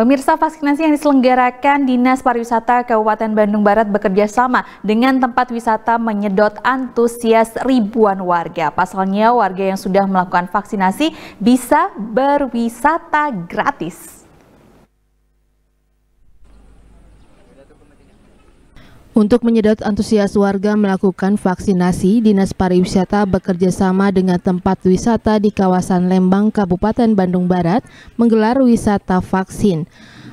Pemirsa vaksinasi yang diselenggarakan Dinas Pariwisata Kabupaten Bandung Barat bekerja sama dengan tempat wisata menyedot antusias ribuan warga. Pasalnya warga yang sudah melakukan vaksinasi bisa berwisata gratis. Untuk menyedot antusias warga melakukan vaksinasi, Dinas Pariwisata bekerja sama dengan tempat wisata di kawasan Lembang, Kabupaten Bandung Barat, menggelar wisata vaksin.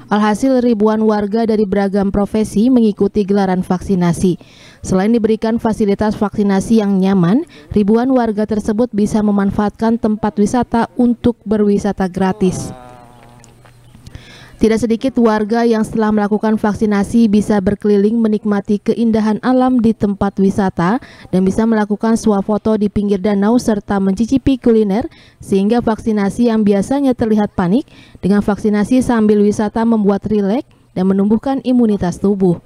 Alhasil ribuan warga dari beragam profesi mengikuti gelaran vaksinasi. Selain diberikan fasilitas vaksinasi yang nyaman, ribuan warga tersebut bisa memanfaatkan tempat wisata untuk berwisata gratis. Tidak sedikit warga yang setelah melakukan vaksinasi bisa berkeliling menikmati keindahan alam di tempat wisata dan bisa melakukan swafoto di pinggir danau serta mencicipi kuliner sehingga vaksinasi yang biasanya terlihat panik dengan vaksinasi sambil wisata membuat rileks dan menumbuhkan imunitas tubuh.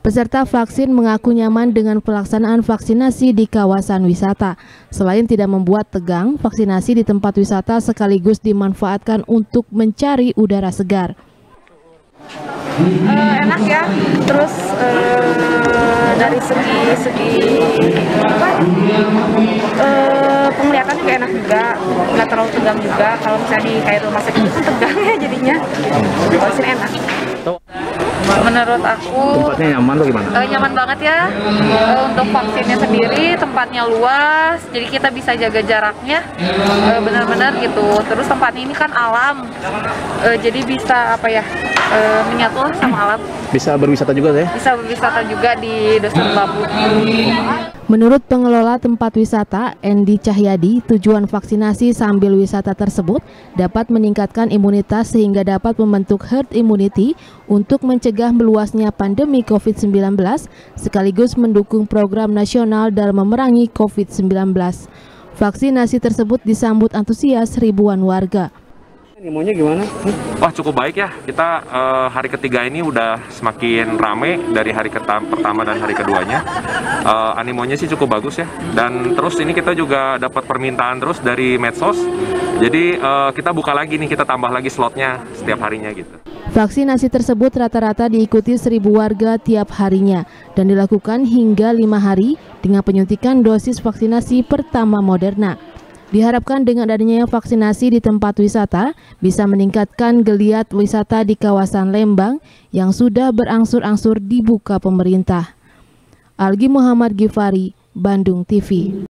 Peserta vaksin mengaku nyaman dengan pelaksanaan vaksinasi di kawasan wisata. Selain tidak membuat tegang, vaksinasi di tempat wisata sekaligus dimanfaatkan untuk mencari udara segar. Uh, enak ya, terus uh, dari segi segi apa? Uh, penglihatan juga enak juga, nggak terlalu tegang juga. Kalau misalnya di kayak rumah sakit itu tegang ya jadinya. Vaksin enak menurut aku tempatnya nyaman atau gimana? Uh, nyaman banget ya. Uh, untuk vaksinnya sendiri tempatnya luas jadi kita bisa jaga jaraknya. Uh, benar-benar gitu. Terus tempatnya ini kan alam. Uh, jadi bisa apa ya uh, menyatu sama alam. Bisa berwisata juga ya? bisa berwisata juga di Dosen Bambu Menurut pengelola tempat wisata, Endi Cahyadi, tujuan vaksinasi sambil wisata tersebut dapat meningkatkan imunitas sehingga dapat membentuk herd immunity untuk mencegah meluasnya pandemi COVID-19 sekaligus mendukung program nasional dalam memerangi COVID-19. Vaksinasi tersebut disambut antusias ribuan warga. Animonya gimana? Wah cukup baik ya. Kita uh, hari ketiga ini udah semakin rame dari hari pertama dan hari keduanya. Uh, animonya sih cukup bagus ya. Dan terus ini kita juga dapat permintaan terus dari medsos. Jadi uh, kita buka lagi nih, kita tambah lagi slotnya setiap harinya gitu. Vaksinasi tersebut rata-rata diikuti seribu warga tiap harinya dan dilakukan hingga lima hari dengan penyuntikan dosis vaksinasi pertama Moderna. Diharapkan dengan adanya vaksinasi di tempat wisata bisa meningkatkan geliat wisata di kawasan Lembang yang sudah berangsur-angsur dibuka pemerintah. Algi Muhammad Gifari, Bandung TV.